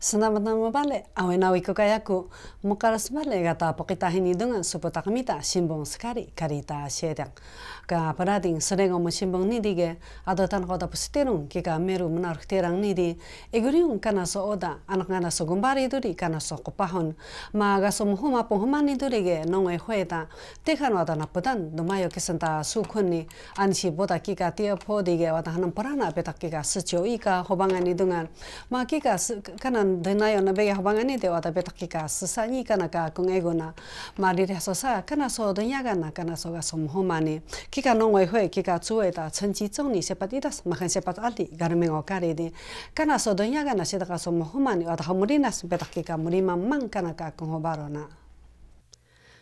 Sanabatang mabale, awenawi kokayaku, mukaras bale gata pokita hini dengan suputak mita simbong sekali karita siedang. Ka parading sereng omu simbong nidige, adotan kota pusiterung kika meru menaruh terang nidi, eguriung kana so oda, anak ngana so gumbari duri kana so kupahon. ma gaso muhuma punghumani durige nongwe hueta, tekan wata naputan dumayo kesenta sukuni, ansi bota kika tia podige wata hanam parana petak kika sejo ika hobangani dengan, ma kika kana Dinayona bega habangani de wata betaki ka susa ni kana ka kung ego na mari re so sa kana so do yaga na kana so ga som homani kika no ngoi hoi kika tsuwe ta chenji zong ni sepat idas makan sepat ali gar me ngoka re di kana so do yaga na sedaka som homani wata hamurinas betak kika murima mang kana ka kung hobaro na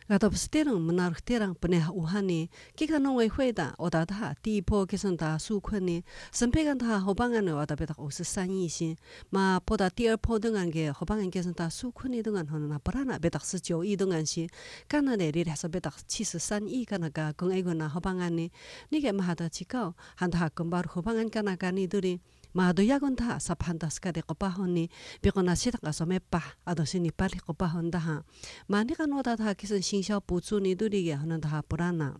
gata psterang menaruh terang peneh uhani kika nongwei hui da oda da di po kisan da su kun ni sempegan da hobangan ne oda betak usi san yi xin ma po da di er po dengan ge hobangan kisan da su kun ni dengan hona na parana betak si jiu yi dengan xi kana ne ri rasa betak chi si san yi kana ga kong ego na hobangan ni ni ge maha da chi kau han da kembar hobangan kana ga ni duri Maado yagun taha sabhanda skade qopa honni, biko na shidaka so mepa, ado shini pali qopa honda ha. Maani kanwa taha kisan shingshao putsu nidurige honan taha purana.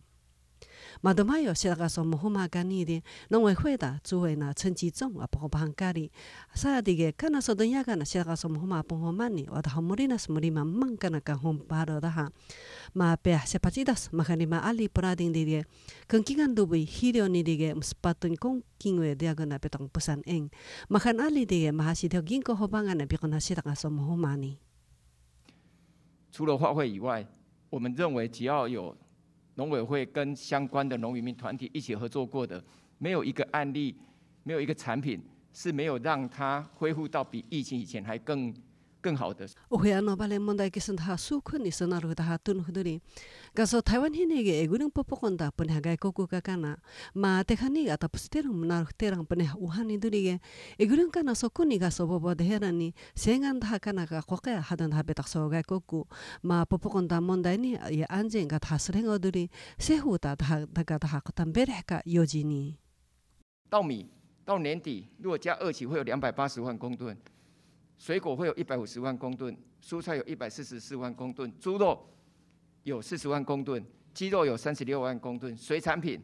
马德玛有些那个说，穆罕默德尼的，侬会回答，作为那成绩中啊，不好帮家里。啥的个，看那说的伢个那些那个说，穆罕默德帮好忙呢，我的好木里那是木里慢慢个那个红巴罗的哈。马别些巴吉达斯，个哈尼马阿里布拉丁的个，跟几间都为稀料尼的个，姆斯巴顿公金为的个那别当不上应，马个阿里的个，马哈是条经过好帮个，那别个那些那个说穆罕默德尼。除了花卉以外，我们认为只要有。农委会跟相关的农渔民团体一起合作过的，没有一个案例，没有一个产品是没有让它恢复到比疫情以前还更更好的。我回来那把来，问到一个他受困的时候，那时候他蹲很。说台湾现在外国人不不管他，不能该各国干呐。嘛，他看你个，他不是这种，那这种不能武汉里个。外国人干呐，受你个，说不不的很呢。谁干他干那国家，他等他被他说该各国。嘛，不不管他问题呢，也安全个，他是另外的哩。谁乎他他他个他可等别的个有几呢？稻米到年底，若加二期，会有两百八十万公吨。水果会有一百五十万公吨，蔬菜有一百四十四万公吨，猪肉有四十万公吨，鸡肉有三十六万公吨，水产品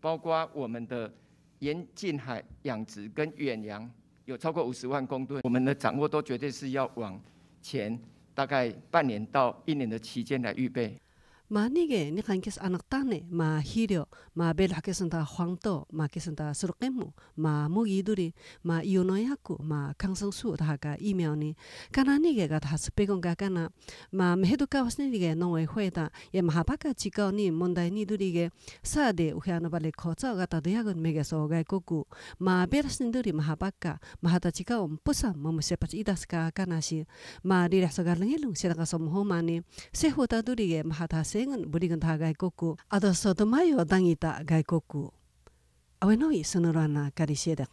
包括我们的沿近海养殖跟远洋有超过五十万公吨，我们的掌握都绝对是要往前大概半年到一年的期间来预备。 만약에 내 관계에서 안 왔다네 마 히려 마벨 학교선다 황도 마께선다 스럽게모 마목 이들이 마 이혼의 학구 마 강성수 다가 이면이 가나니게가 다스 빼건가 가나 마 해도가 화스니게 농의 회다 예 마바가 지가니 문다니들이게 사데 우야노발레 거자가 다대학은 맥에서 가고고 마벨 신들이 마바가 마하다 지가 엄포사 몸세파치 이다스가 가나시 마리라서 가는 헬룽 세다가 섬호마니 뭐 세호다들이게 마하다세 링은 브릭은 다 가이코쿠 아더서도 마요 당이다 가이코쿠 아웨노이 스노라나 가리시에닥